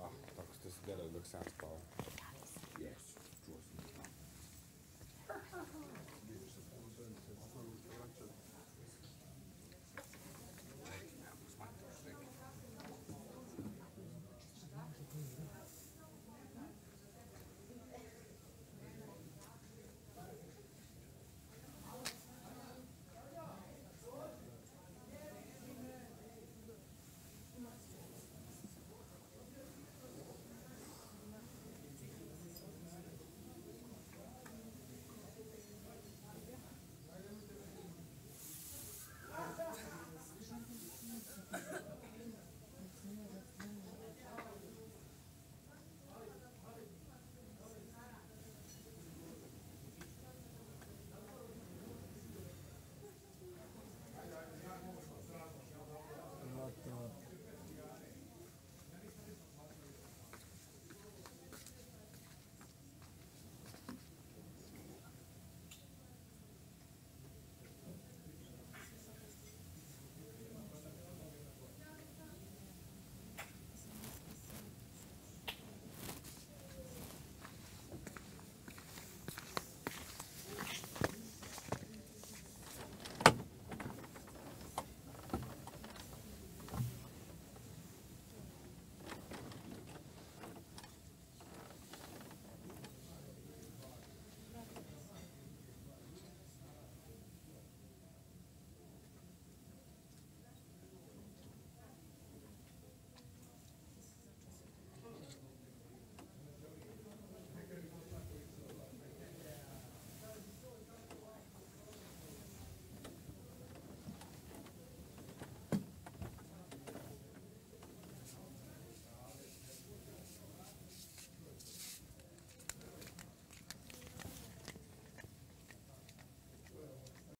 Ah, tak to si dele, dok sam spał.